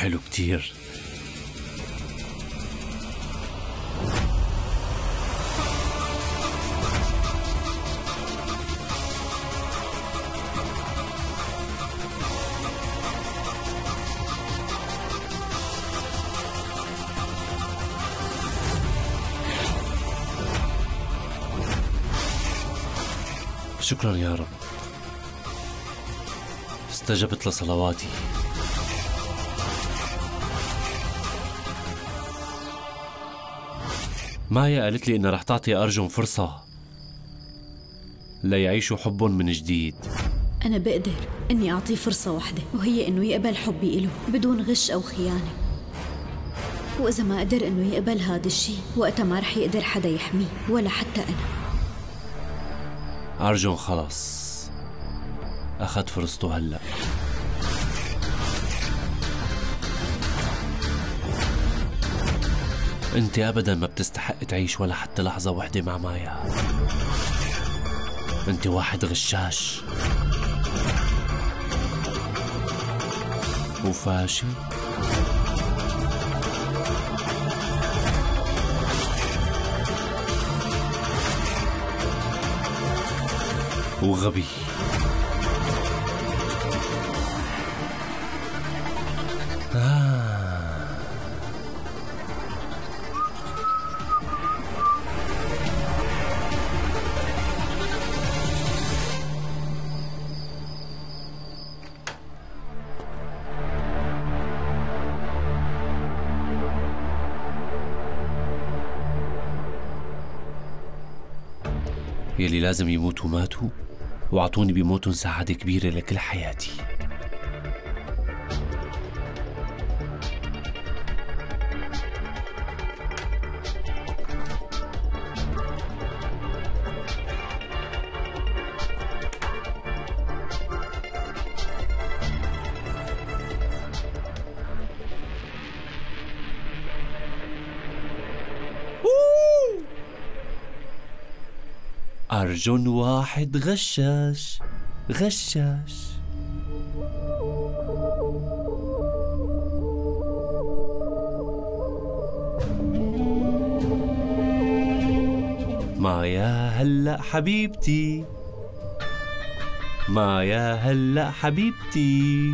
حلو كتير. شكرا يا رب. استجبت لصلواتي. مايا قالت لي انها رح تعطي ارجن فرصة ليعيشوا حبهم من جديد. أنا بقدر إني أعطيه فرصة واحدة وهي إنه يقبل حبي إله بدون غش أو خيانة. وإذا ما قدر إنه يقبل هذا الشيء وقتها ما رح يقدر حدا يحميه ولا حتى أنا. ارجن خلص اخذ فرصته هلأ. أنت ابدا ما بتستحق تعيش ولا حتى لحظة وحدة مع مايا. أنت واحد غشاش. وفاشل وغبي. يلي لازم يموتوا ماتوا وعطوني بموتهم سعادة كبيرة لكل حياتي. أرجن واحد غشاش غشاش. مايا هلا حبيبتي مايا هلا حبيبتي.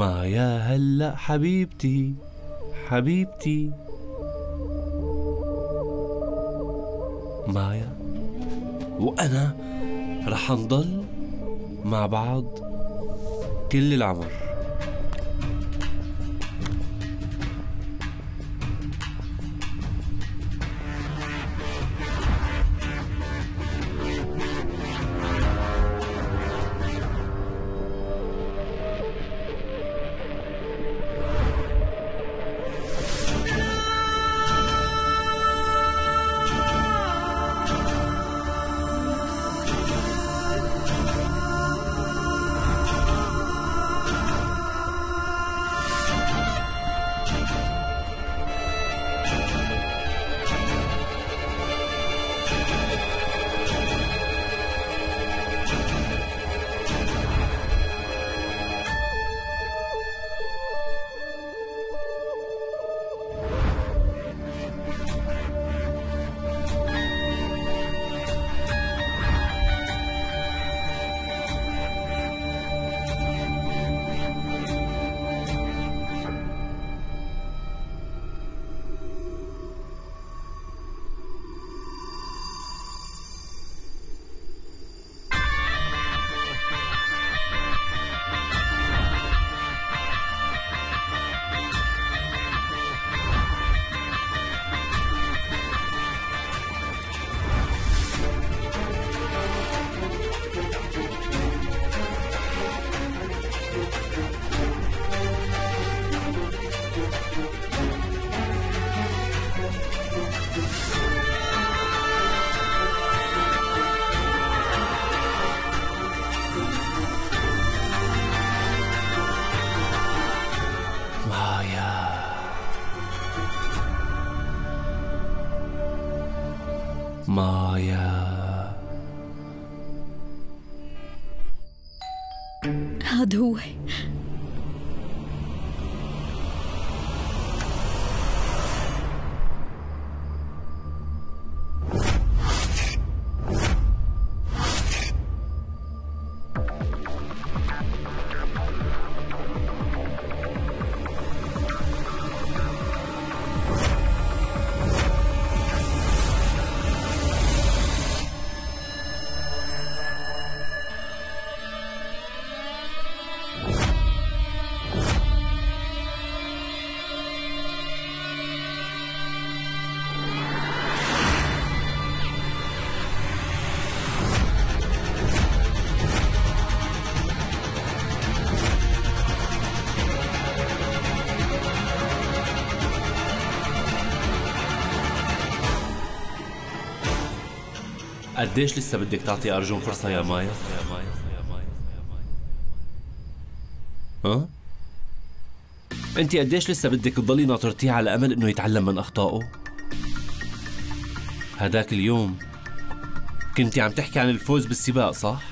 مايا هلا حبيبتي حبيبتي. مايا وأنا رح نضل مع بعض كل العمر. هذا هو قديش لسه بدك تعطي أرجون فرصة يا مايا؟ ها؟ انت قديش لسه بدك تضلي ناطرتيه على أمل إنه يتعلم من أخطائه؟ هداك اليوم كنتي عم تحكي عن الفوز بالسباق صح؟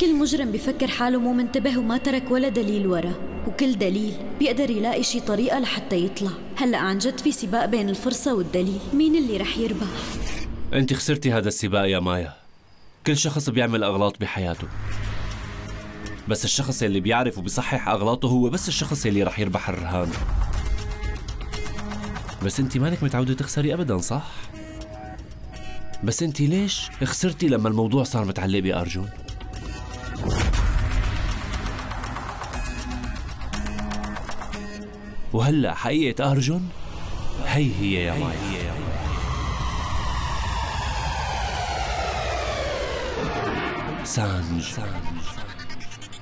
كل مجرم بفكر حاله مو منتبه وما ترك ولا دليل ورا وكل دليل بيقدر يلاقي شي طريقة لحتى يطلع هلأ عن جد في سباق بين الفرصة والدليل مين اللي رح يربح؟ انت خسرتي هذا السباق يا مايا كل شخص بيعمل أغلاط بحياته بس الشخص اللي بيعرف وبيصحح أغلاطه هو بس الشخص اللي رح يربح الرهان بس انت مانك متعودة تخسري ابدا صح؟ بس انت ليش خسرتي لما الموضوع صار متعلق بأرجون؟ وهلا حقيقة أرجون هي هي يا مايا. سانج.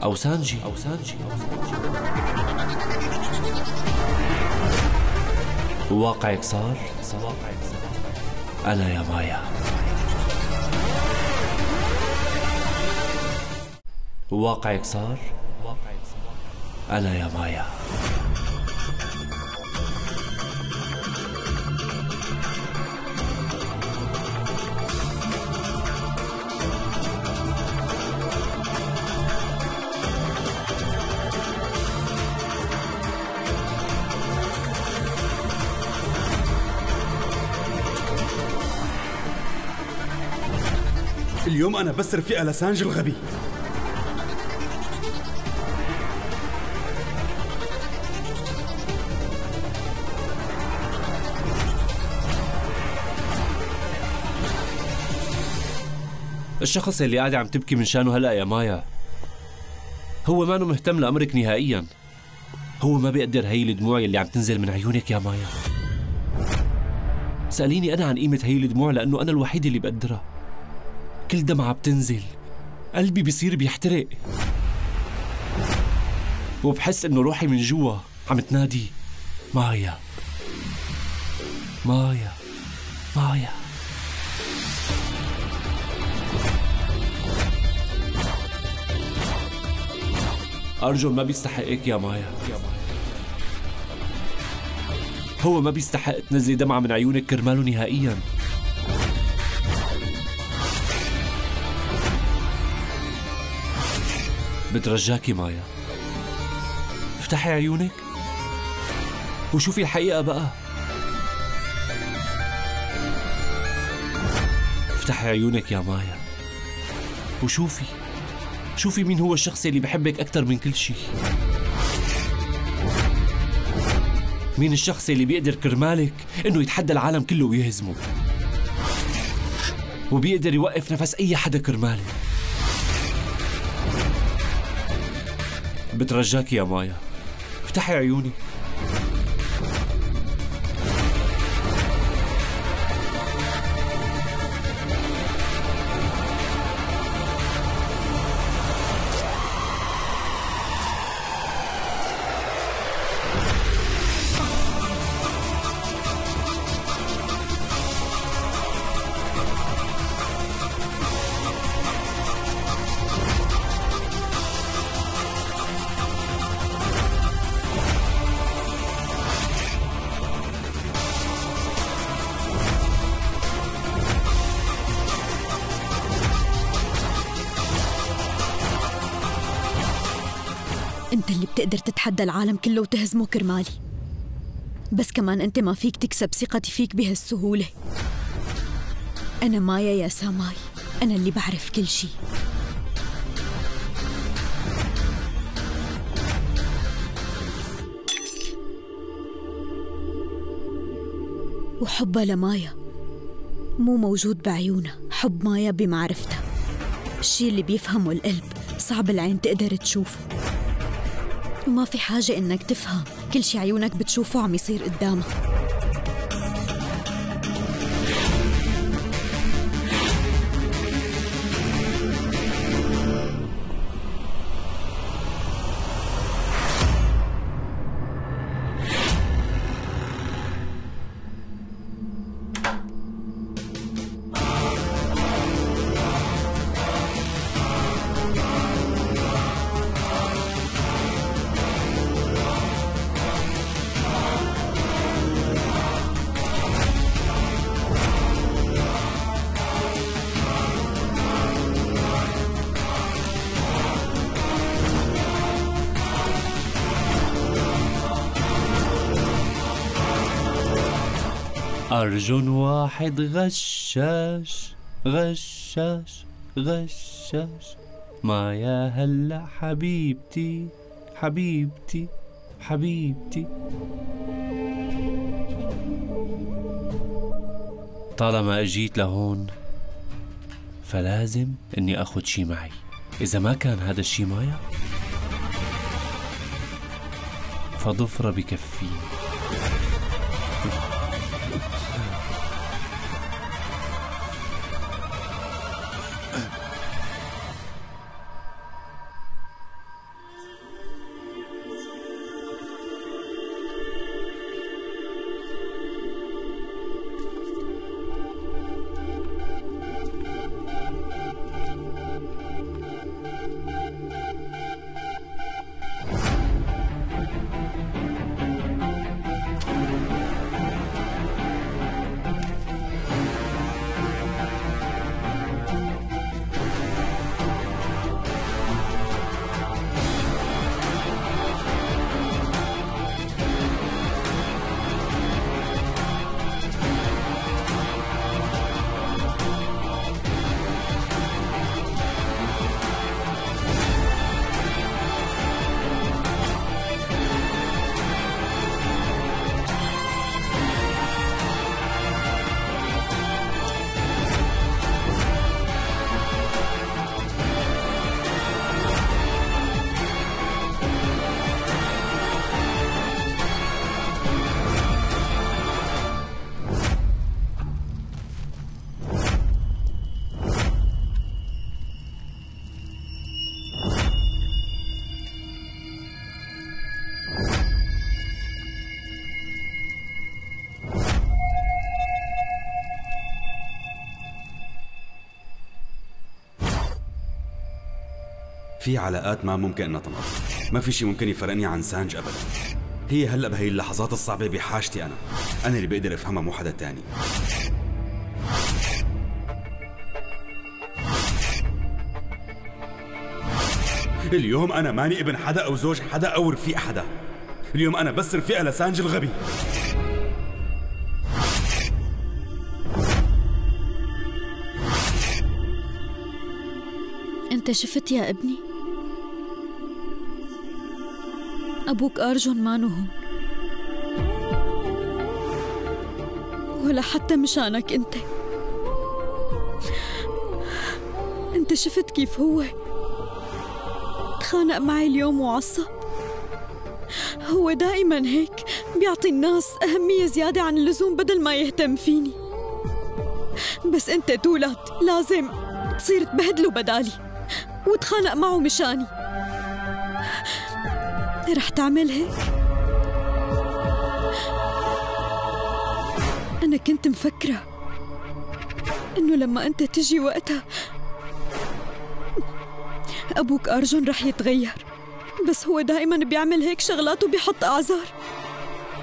أو سانجي أو سانجي. واقعك صار؟ أنا يا مايا. واقعك صار؟ أنا يا مايا. اليوم أنا بس رفيقة لسانج الغبي الشخص اللي قاعدة عم تبكي من شانه هلأ يا مايا هو ما مهتم لأمرك نهائيا. هو ما بيقدر هي الدموع اللي عم تنزل من عيونك يا مايا. سأليني أنا عن قيمة هي الدموع لأنه أنا الوحيد اللي بقدرها. كل دمعة بتنزل. قلبي بيصير بيحترق. وبحس إنه روحي من جوا عم تنادي مايا مايا مايا. أرجو ما بيستحقك يا مايا. هو ما بيستحق تنزلي دمعة من عيونك كرماله نهائيا. بترجاكي مايا. افتحي عيونك وشوفي الحقيقة بقى. افتحي عيونك يا مايا وشوفي شوفي مين هو الشخص اللي بحبك أكثر من كل شيء مين الشخص اللي بيقدر كرمالك إنه يتحدى العالم كله ويهزمه. وبيقدر يوقف نفس أي حدا كرمالك. بترجاك يا مايا. افتحي عيوني. تقدر تتحدى العالم كله وتهزمه كرمالي. بس كمان أنت ما فيك تكسب ثقتي فيك بهالسهولة. أنا مايا يا ساماي. أنا اللي بعرف كل شي. وحبها لمايا. مو موجود بعيونها حب مايا بمعرفتها الشي اللي بيفهمه القلب صعب العين تقدر تشوفه. وما في حاجة إنك تفهم. كل شي عيونك بتشوفه عم يصير قدامك. أرجن واحد غشاش غشاش غشاش. ما يا هلا حبيبتي حبيبتي حبيبتي. طالما أجيت لهون فلازم إني أخذ شي معي. إذا ما كان هذا الشي مايا فضفرة بكفيني في علاقات ما ممكن إنها تنقطع. ما في شيء ممكن يفرقني عن سانج ابدا. هي هلأ بهي اللحظات الصعبة بحاجتي أنا. أنا اللي بقدر أفهمها مو حدا تاني. اليوم أنا ماني ابن حدا أو زوج حدا أو رفيق حدا. اليوم أنا بس رفيقة لسانج الغبي. أنت شفت يا ابني؟ أبوك أرجن مانو هون ولا حتى مشانك أنت. أنت شفت كيف هو؟ تخانق معي اليوم وعصب هو دائما هيك بيعطي الناس أهمية زيادة عن اللزوم بدل ما يهتم فيني. بس أنت تولد لازم تصير تبهدله بدالي وتخانق معه مشاني. رح تعمل هيك؟ أنا كنت مفكرة إنه لما أنت تجي وقتها أبوك أرجن رح يتغير بس هو دائما بيعمل هيك شغلات وبيحط أعذار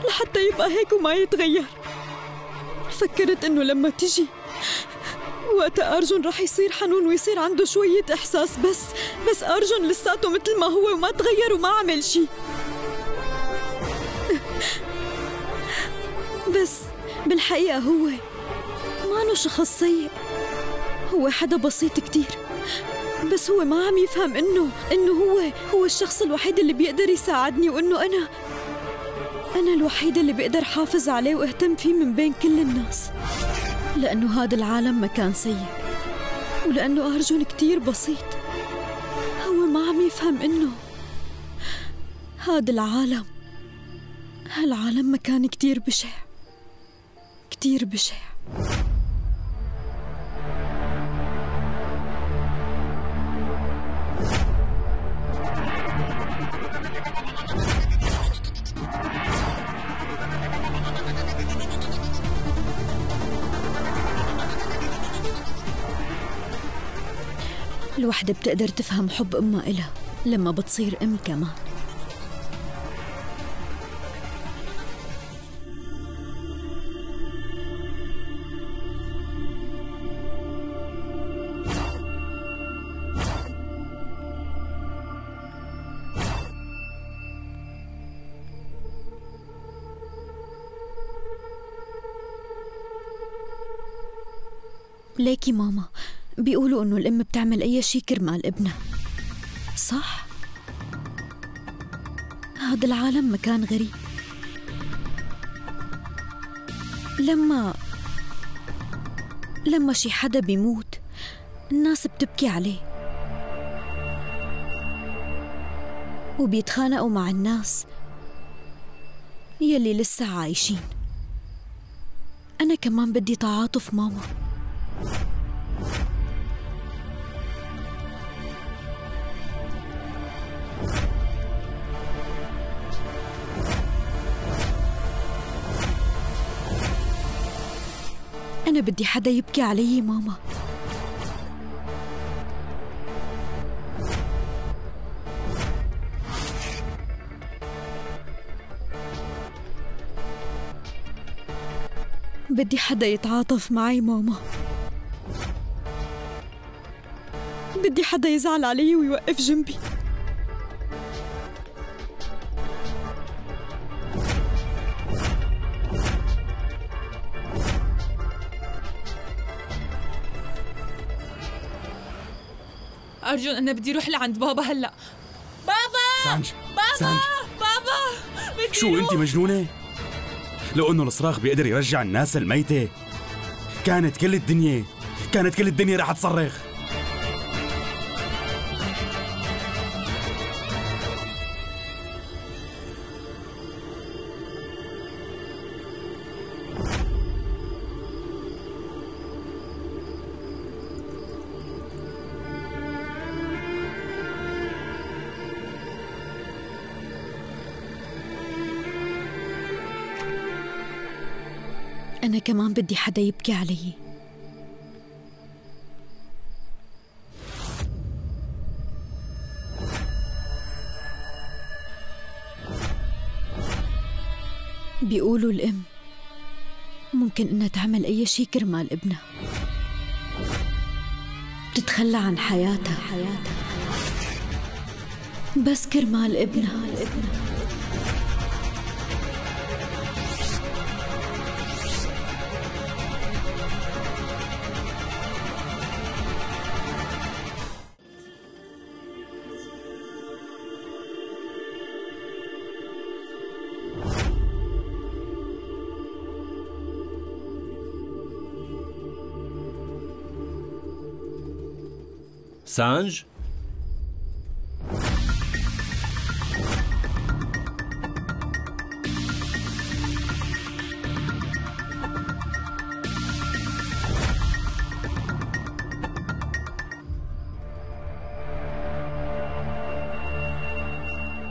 لحتى يبقى هيك وما يتغير فكرت إنه لما تجي وقتها أرجن رح يصير حنون ويصير عنده شوية إحساس بس بس أرجن لساته مثل ما هو وما تغير وما عمل شي. بس بالحقيقة هو مانو شخص سيء. هو حدا بسيط كتير بس هو ما عم يفهم إنه إنه هو هو الشخص الوحيد اللي بيقدر يساعدني وإنه أنا أنا الوحيدة اللي بقدر حافظ عليه وأهتم فيه من بين كل الناس. لأنه هذا العالم مكان سيء. ولأنه ارجون كتير بسيط. هو ما عم يفهم إنه هذا العالم هالعالم مكان كتير بشع. كتير بشع. الوحدة بتقدر تفهم حب أمها إلها لما بتصير أم كمان. ليكي ماما بيقولوا إنه الأم بتعمل أي شي كرمال ابنها. صح؟ هذا العالم مكان غريب. لما لما شي حدا بيموت الناس بتبكي عليه. وبيتخانقوا مع الناس يلي لسه عايشين. أنا كمان بدي تعاطف ماما. أنا بدي حدا يبكي علي ماما. بدي حدا يتعاطف معي ماما. بدي حدا يزعل علي ويوقف جنبي. أرجون أنا بدي أروح لعند بابا هلأ. بابا! سانج بابا! سانج. بابا! بدي شو أروح. انت مجنونة؟ لو إنه الصراخ بيقدر يرجع الناس الميتة. كانت كل الدنيا كانت كل الدنيا رح تصرخ. كمان بدي حدا يبكي علي. بيقولوا الأم ممكن إنها تعمل أي شي كرمال ابنها. بتتخلى عن حياتها. حياتها بس كرمال ابنها ابنها. سانج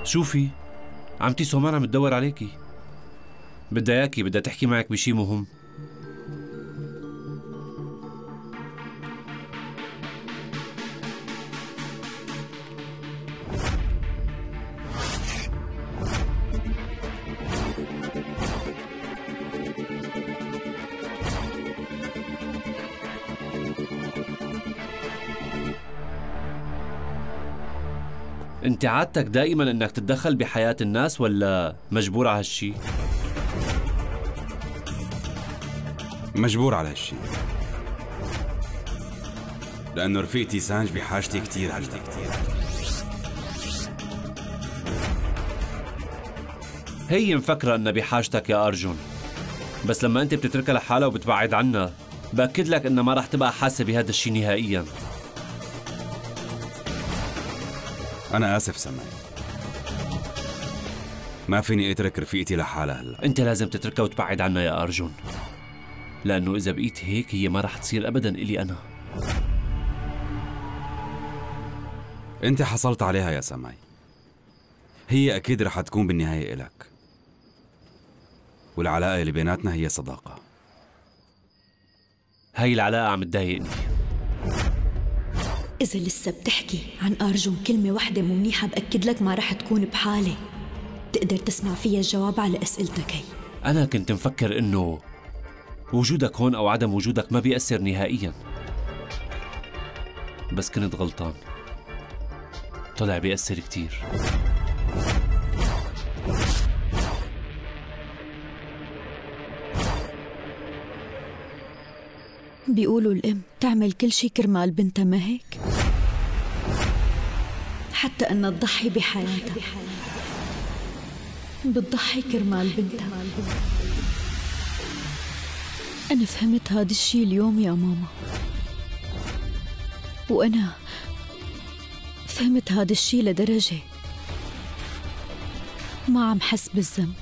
شوفي عمتي سومان عم تدور عليكي. بدها إياكي بدها تحكي معك بشي مهم. انت عادتك دائما إنك تتدخل بحياة الناس ولا مجبور على هالشي؟ مجبور على هالشي. لأنه رفيقتي سانج بحاجتي كتير هلا كتير هي مفكرة إنها بحاجتك يا أرجون. بس لما أنت بتتركها لحالها وبتبعد عنها بأكد لك إنها ما رح تبقى حاسة بهذا الشي نهائيا. أنا آسف سماي ما فيني أترك رفيقتي لحالها هلا. أنت لازم تتركها وتبعد عنها يا أرجون. لأنه إذا بقيت هيك هي ما رح تصير أبدا إلي أنا. أنت حصلت عليها يا سماي هي أكيد رح تكون بالنهاية إلك. والعلاقة اللي بيناتنا هي صداقة. هاي العلاقة عم تضايقني. إذا لسه بتحكي عن أرجون كلمة واحدة مو منيحة بأكد لك ما رح تكون بحالة. تقدر تسمع فيها الجواب على أسئلتك. هي أنا كنت مفكر إنه وجودك هون أو عدم وجودك ما بيأثر نهائيا. بس كنت غلطان. طلع بيأثر كتير. بيقولوا الأم تعمل كل شي كرمال بنتها ما هيك؟ حتى أنها تضحي بحياتها. بتضحي كرمال بنتها. أنا فهمت هذا الشي اليوم يا ماما. وأنا فهمت هذا الشي لدرجة ما عم حس بالذنب.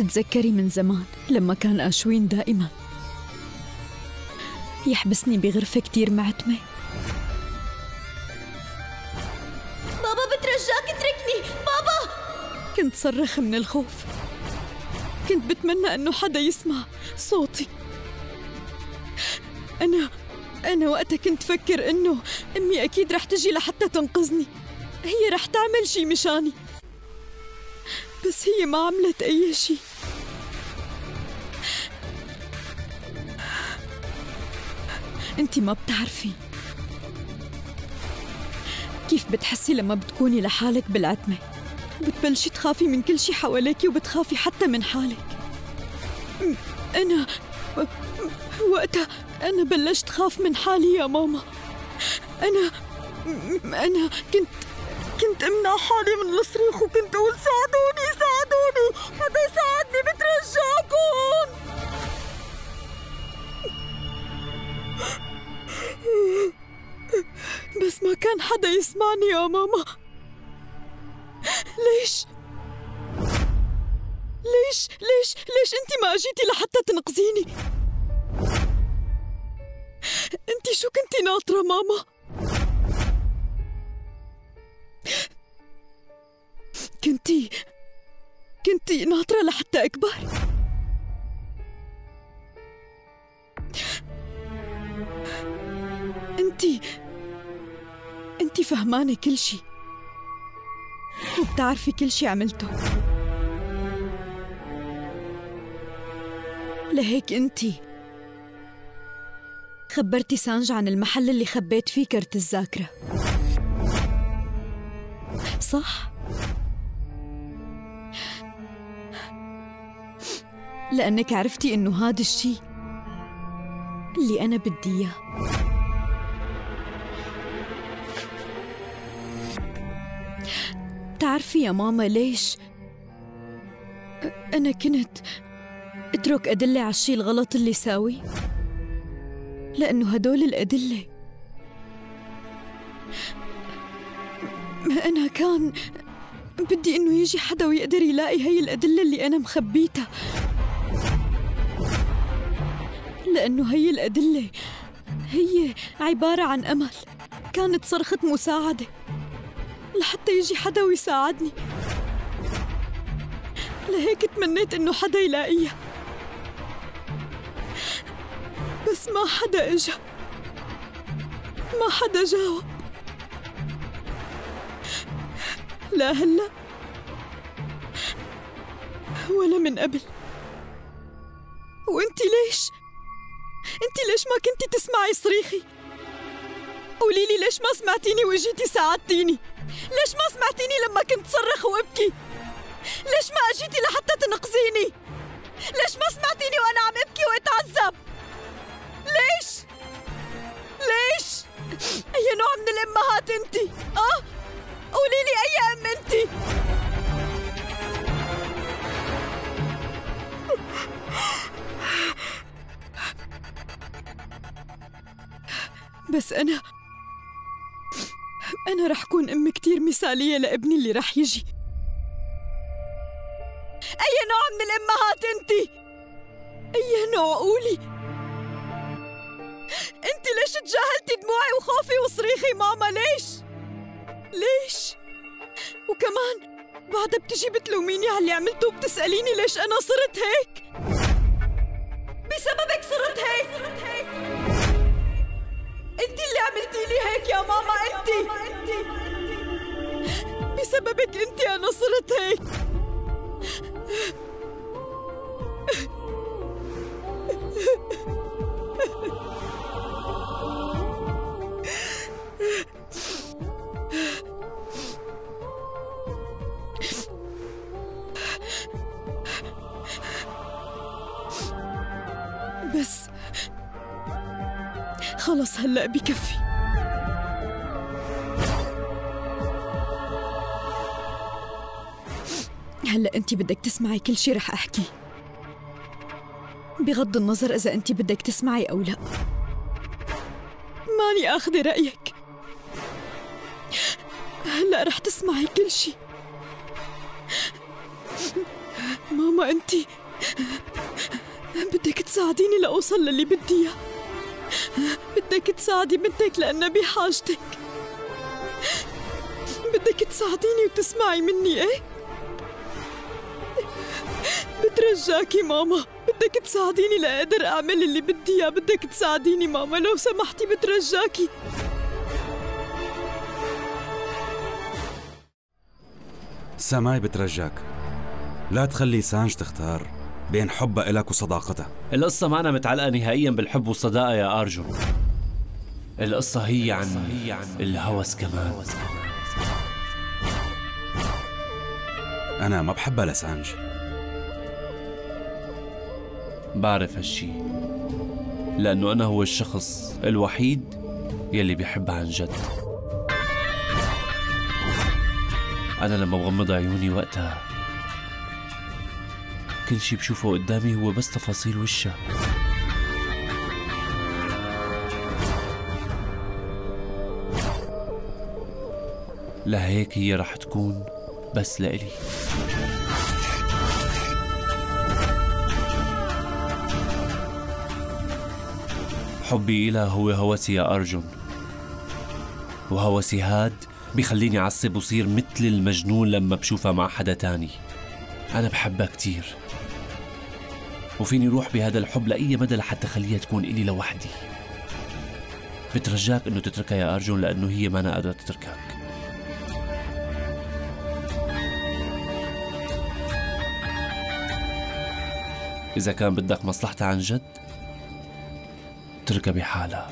تتذكري من زمان لما كان أشوين دائما. يحبسني بغرفة كتير معتمة بابا بترجاك اتركني بابا! كنت صرخ من الخوف. كنت بتمنى إنه حدا يسمع صوتي. أنا أنا وقتها كنت فكر إنه أمي أكيد رح تجي لحتى تنقذني. هي رح تعمل شي مشاني. بس هي ما عملت أي شي. انت ما بتعرفي. كيف بتحسي لما بتكوني لحالك بالعتمة؟ بتبلشي تخافي من كل شي حواليكي وبتخافي حتى من حالك. م- وقتها أنا بلشت خاف من حالي يا ماما. أنا م- أنا كنت كنت أمنع حالي من الصريخ وكنت أقول ساعدوني ساعدوني. حدا يساعدني. ما كان حدا يسمعني يا ماما. ليش؟ ليش؟ ليش؟ ليش انت ما اجيتي لحتى تنقذيني؟ انت شو كنتي ناطرة ماما؟ كنتي كنتي ناطرة لحتى أكبر؟ انتي انتي فهمانة كل شي. وبتعرفي كل شي عملته. لهيك انتي خبرتي سانج عن المحل اللي خبيت فيه كرت الذاكرة. صح؟ لأنك عرفتي إنه هذا الشي اللي أنا بدي إياه. بتعرفي يا ماما ليش؟ أنا كنت أترك أدلة على الشي الغلط اللي ساوي لأنه هدول الأدلة. أنا كان بدي إنه يجي حدا ويقدر يلاقي هي الأدلة اللي أنا مخبيتها. لأنه هي الأدلة هي عبارة عن أمل. كانت صرخة مساعدة. لحتى يجي حدا ويساعدني. لهيك تمنيت إنه حدا يلاقيها. بس ما حدا إجا. ما حدا جاوب. لا هلا. ولا من قبل. وإنتي ليش؟ انت ليش ما كنتي تسمعي صريخي؟ قولي لي ليش ما سمعتيني وجيتي ساعدتيني؟ ليش ما سمعتيني لما كنت صرخ وابكي؟ ليش ما اجيتي لحتى تنقذيني؟ ليش ما سمعتيني وأنا عم ابكي واتعذب؟ ليش؟ ليش؟ اي نوع من الامهات انت آه؟ قولي لي أي أم انت؟ بس أنا أنا رح كون أم كتير مثالية لابني اللي رح يجي أي نوع من الأمهات أنت؟ أي نوع قولي أنت ليش تجاهلتي دموعي وخوفي وصريخي ماما ليش؟ ليش؟ وكمان بعدها بتجي بتلوميني على اللي عملته وبتسأليني ليش أنا صرت هيك؟ بسببك صرت هيك انت اللي عملتي لي هيك يا ماما انت بسببك انت أنا صرت هيك. خلص هلا بكفي. هلا انت بدك تسمعي كل شي رح احكي. بغض النظر إذا انت بدك تسمعي أو لا. ماني آخذة رأيك. هلا رح تسمعي كل شي. ماما انت بدك تساعديني لأوصل للي بدي إياه. بدك تساعدي بنتك لأنها بحاجتك. بدك تساعديني وتسمعي مني إيه؟ بترجاكي ماما. بدك تساعديني لأقدر أعمل اللي بدي إياه. بدك تساعديني ماما. لو سمحتي بترجاكي سماي بترجاك لا تخلي سانج تختار. بين حبها إلك وصداقتها القصة ما أنا متعلقة نهائيا بالحب والصداقة يا أرجون القصة هي عن الهوس كمان. أنا ما بحبها لسانج بعرف هالشي. لأنه أنا هو الشخص الوحيد يلي بيحبها عن جد. أنا لما بغمض عيوني وقتها كل شي بشوفه قدامي هو بس تفاصيل وشها. لهيك هي رح تكون بس لإلي. حبي إلها هو هوسي يا أرجن. وهوسي هاد بيخليني عصب وصير مثل المجنون لما بشوفها مع حدا تاني. أنا بحبها كتير. وفيني روح بهذا الحب لأي مدى لحتى خليها تكون إلي لوحدي. بترجاك إنه تتركها يا أرجون لأنه هي ما أنا قادرة تتركك إذا كان بدك مصلحتها عن جد اتركها بحالها.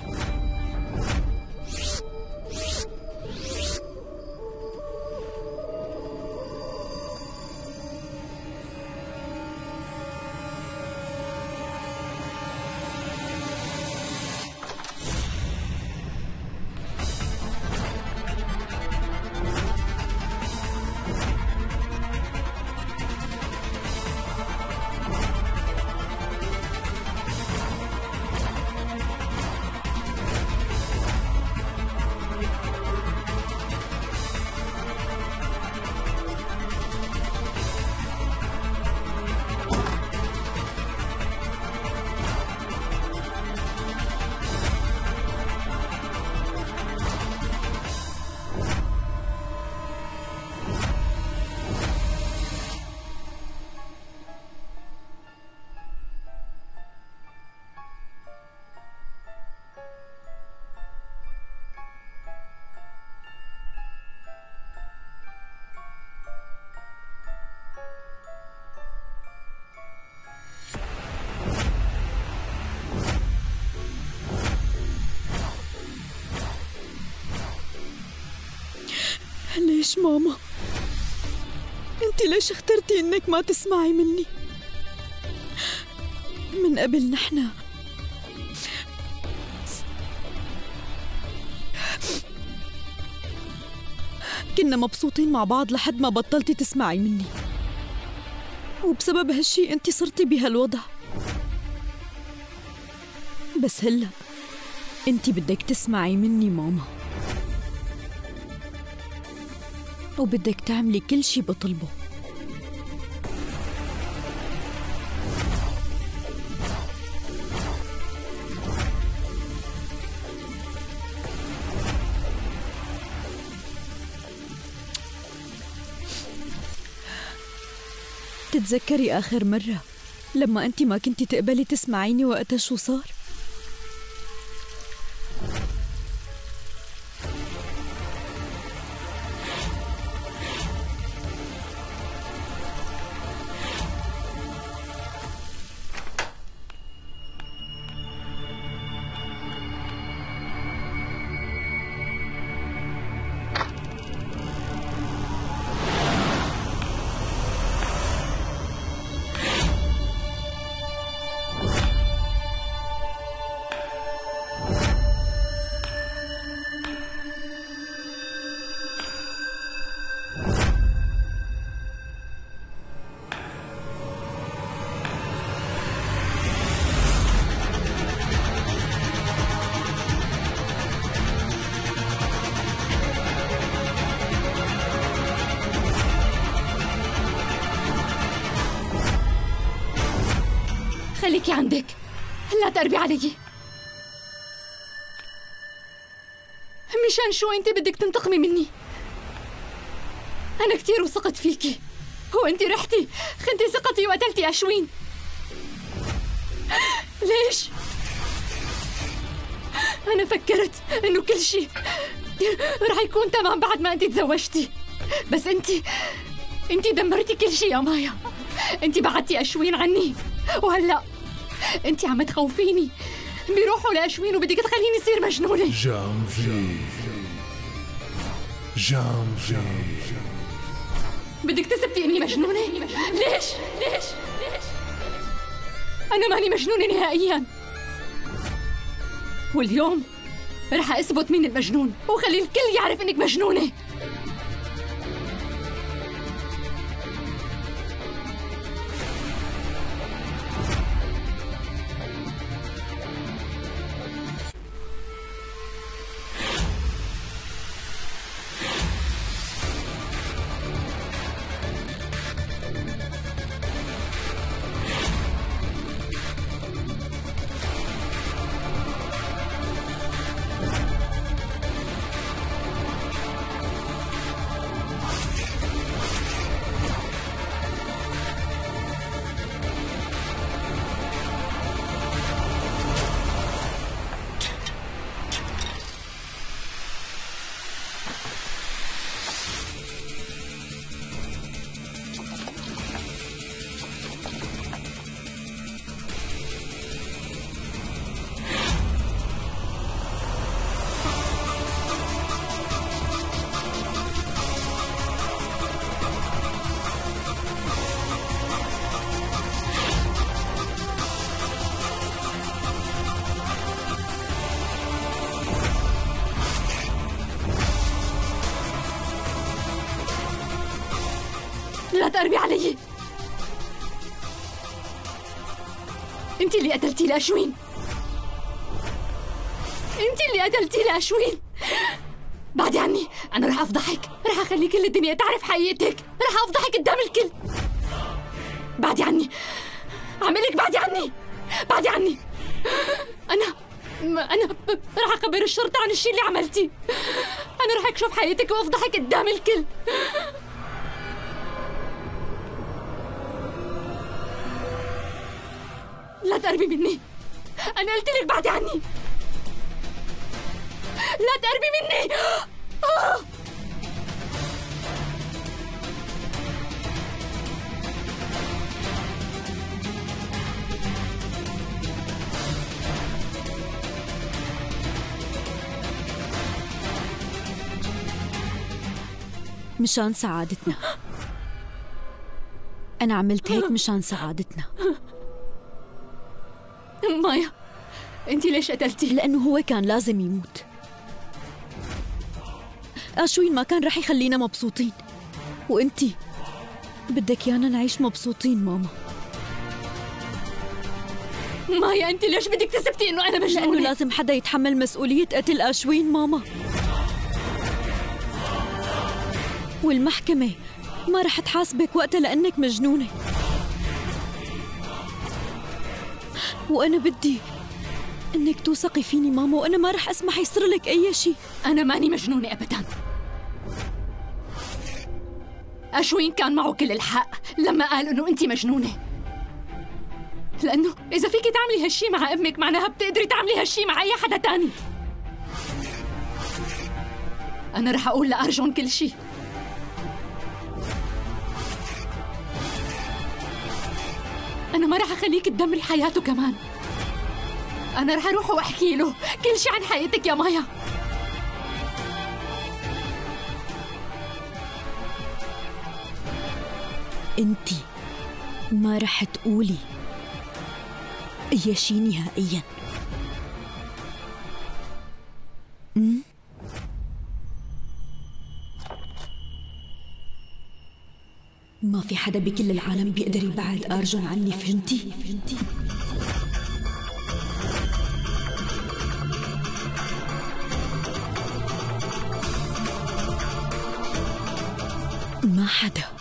ليش ماما؟ أنت ليش اخترتي إنك ما تسمعي مني؟ من قبل نحن كنا مبسوطين مع بعض لحد ما بطلتي تسمعي مني وبسبب هالشي أنت صرتي بهالوضع بس هلا أنت بدك تسمعي مني ماما وبدك تعملي كل شي بطلبه تتذكري آخر مرة لما أنت ما كنتي تقبلي تسمعيني وقتها شو صار؟ مشان شو أنت بدك تنتقمي مني؟ أنا كثير وثقت فيكي. هو أنت رحتي؟ خنتي ثقتي وقتلتي أشوين. ليش؟ أنا فكرت إنه كل شيء رح يكون تمام بعد ما أنت تزوجتي. بس انت أنت دمرتي كل شيء يا مايا. أنت بعدتي أشوين عني. وهلأ أنت عم تخوفيني بيروحوا لأشوين وبدك تخليني اصير مجنونة. جانفي. جانفي بدك تثبتي إني مجنونة؟ ليش ليش؟ ليش؟ أنا ماني مجنونة نهائيا. واليوم رح أثبت مين المجنون وخلي الكل يعرف إنك مجنونة. تقربي علي. انت اللي قتلتي لأشوين. انت اللي قتلتي لأشوين. بعدي عني أنا رح أفضحك. رح أخلي كل الدنيا تعرف حقيقتك. رح أفضحك قدام الكل. بعدي عني. اعملك بعدي عني. بعدي عني. أنا أنا رح أخبر الشرطة عن الشيء اللي عملتيه أنا رح أكشف حقيقتك وأفضحك قدام الكل. لا تقربي مني. أنا قلت لك بعدي عني. لا تقربي مني! مشان سعادتنا. أنا عملت هيك مشان سعادتنا. مايا انت ليش قتلتي؟ لأنه هو كان لازم يموت. أشوين ما كان رح يخلينا مبسوطين. وانتي بدك يانا نعيش مبسوطين ماما. مايا انت ليش بدك تثبتي إنه أنا مجنونة؟ لازم حدا يتحمل مسؤولية قتل أشوين ماما. والمحكمة ما رح تحاسبك وقتها لأنك مجنونة. وأنا بدي إنك توثقي فيني ماما وأنا ما رح أسمح يصير لك أي شيء أنا ماني مجنونة ابدا. أشوين كان معه كل الحق لما قال إنه انت مجنونة. لأنه إذا فيكي تعملي هالشي مع أمك معناها بتقدري تعملي هالشي مع أي حدا تاني. أنا رح أقول لأرجون كل شي. أنا ما رح أخليك تدمري حياته كمان. أنا رح أروح وأحكي له كل شي عن حياتك يا مايا. أنتي ما رح تقولي أي شيء نهائياً ما في حدا بكل العالم بيقدر يبعد أرجون عني فهمتي؟ فهمتي؟ ما حدا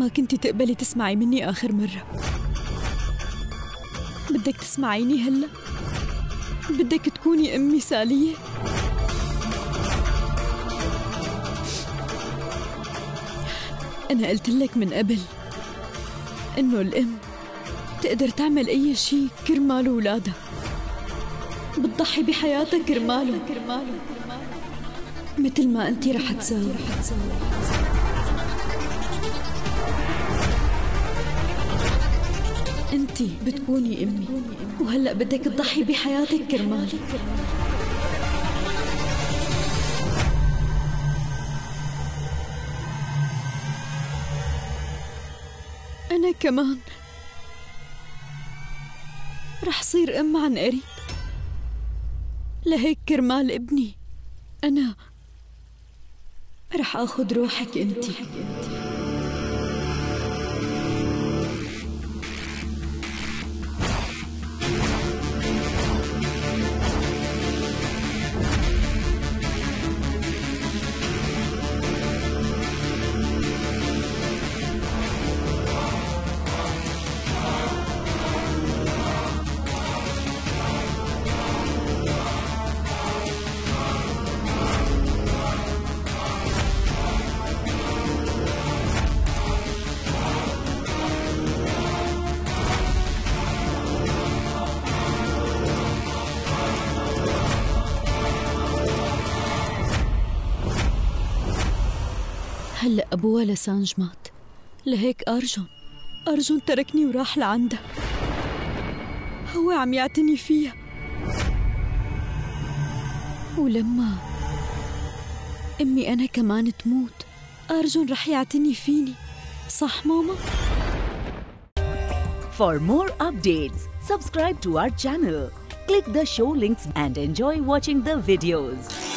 ما كنتي تقبلي تسمعي مني آخر مرة. بدك تسمعيني هلا؟ بدك تكوني أم مثالية أنا قلت لك من قبل إنه الأم تقدر تعمل أي شيء كرمال أولادها. بتضحي بحياتها كرماله. مثل ما أنت رح تساوي. انت بتكوني امي. وهلأ بدك تضحي بحياتك كرمالي أنا كمان. رح صير أم عن قريب. لهيك كرمال ابني. أنا رح آخذ روحك انتي هلا ابوها لسانج مات لهيك ارجون ارجون تركني وراح لعندها هو عم يعتني فيها. ولما أمي أنا كمان تموت ارجون رح يعتني فيني. صح ماما؟ For more updates, subscribe to our channel, click the show links and enjoy watching the videos.